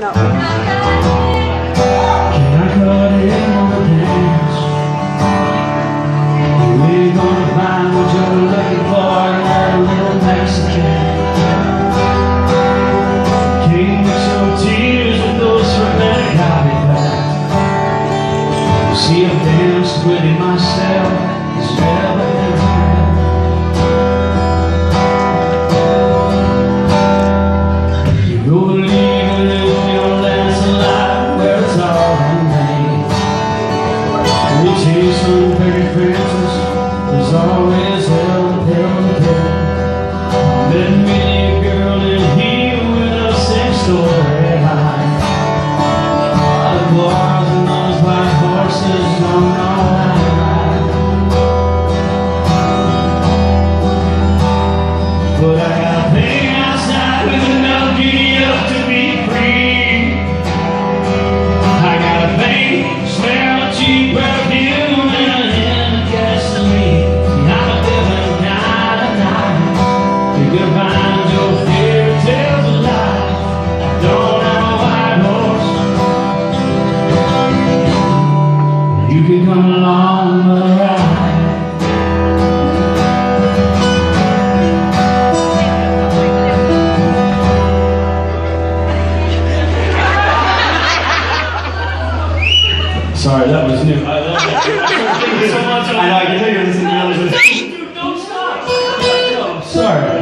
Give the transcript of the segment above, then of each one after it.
cut in on the dance? We're gonna find what you ain't can come along for the ride. Sorry, that was new. I love you so much. I know, I can tell you're listening to the others. Dude, don't stop. Sorry.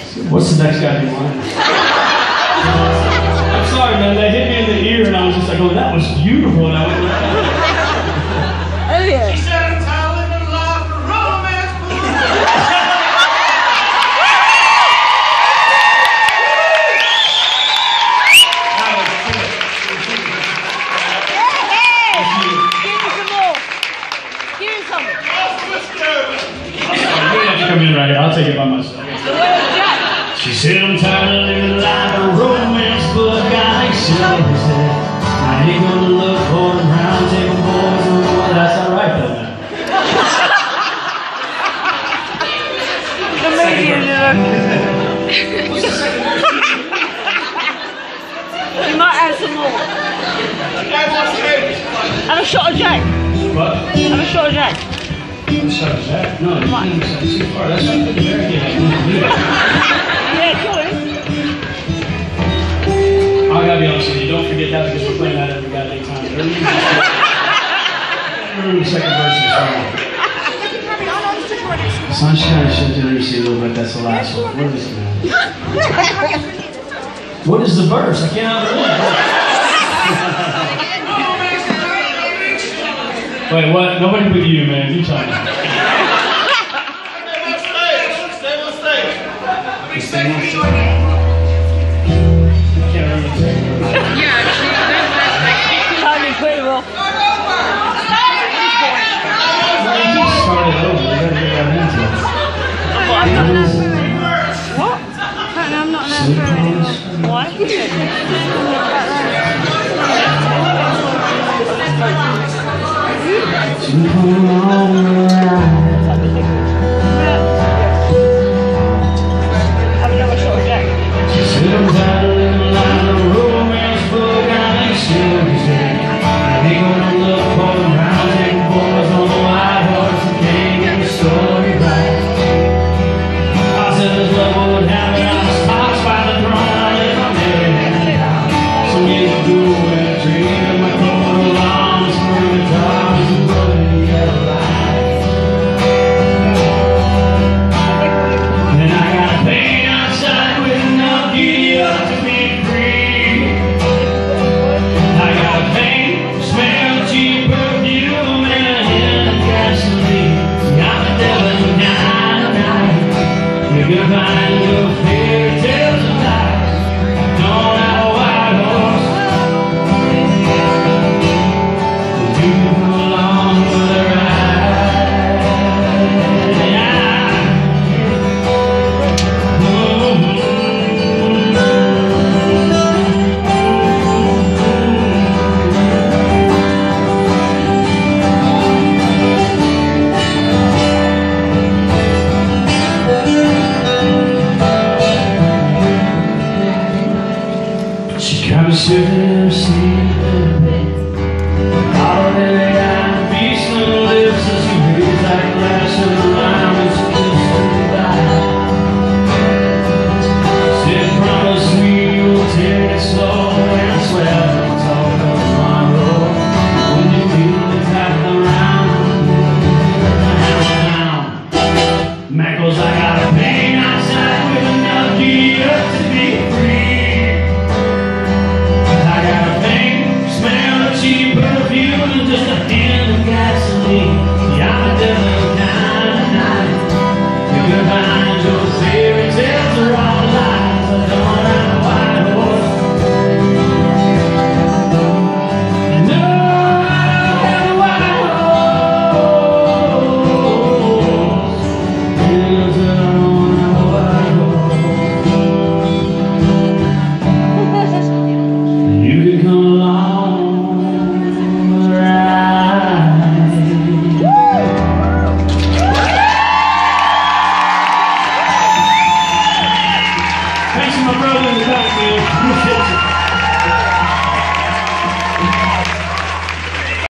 Twiddle it. What's the next guy you want? I'm sorry, man. They hit me in the ear, and I was just like, oh, that was beautiful. And I went, Oh yeah. Give me some more. Give me some. you have to come in right here. I'll take it by myself. Where's Jack? She said, I'm tired of living like a romance book. I ain't selling this head. I ain't gonna look for them round table boys. Oh, that's all right, though, man. Comedian, you know. You might add some more. Have a shot of Jack. What? Have a shot of Jack. Up, Zach. No, you can't. Yeah, go. I gotta be honest with you, don't forget that we're playing that every goddamn time. Every second verse is wrong. Sunshine should you see a little bit, that's the last one. What is it? What is the verse? I can't remember. Wait, what? Nobody but you, man. You tell me. Stay on stage. I